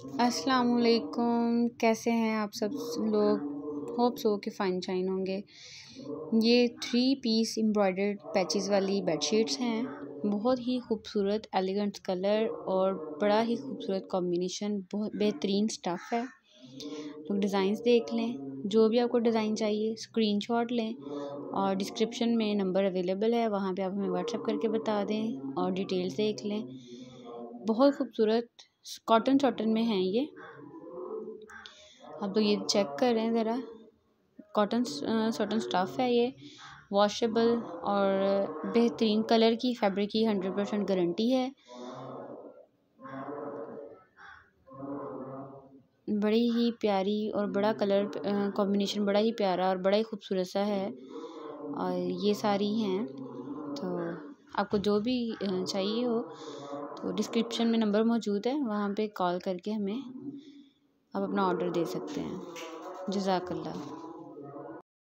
अस्सलाम वालेकुम कैसे हैं आप सब लोग? होप सो के फ़ाइन शाइन होंगे। ये थ्री पीस एम्ब्रॉयडर्ड पैचेस वाली बेडशीट्स हैं। बहुत ही खूबसूरत एलिगेंट कलर और बड़ा ही खूबसूरत कॉम्बिनेशन बहुत बेहतरीन स्टफ़ है। तो डिज़ाइंस देख लें। जो भी आपको डिज़ाइन चाहिए स्क्रीनशॉट लें और डिस्क्रिप्शन में नंबर अवेलेबल है, वहाँ पे आप हमें व्हाट्सएप करके बता दें और डिटेल्स देख लें। बहुत खूबसूरत कॉटन शॉटन में हैं ये। आप तो ये चेक करें ज़रा। कॉटन शॉटन स्टफ़ है ये। वॉशेबल और बेहतरीन कलर की फैब्रिक की हंड्रेड परसेंट गारंटी है। बड़ी ही प्यारी और बड़ा कलर कॉम्बिनेशन बड़ा ही प्यारा और बड़ा ही खूबसूरत सा है। और ये सारी हैं तो आपको जो भी चाहिए हो तो डिस्क्रिप्शन में नंबर मौजूद है, वहाँ पे कॉल करके हमें आप अपना ऑर्डर दे सकते हैं। जज़ाकल्ला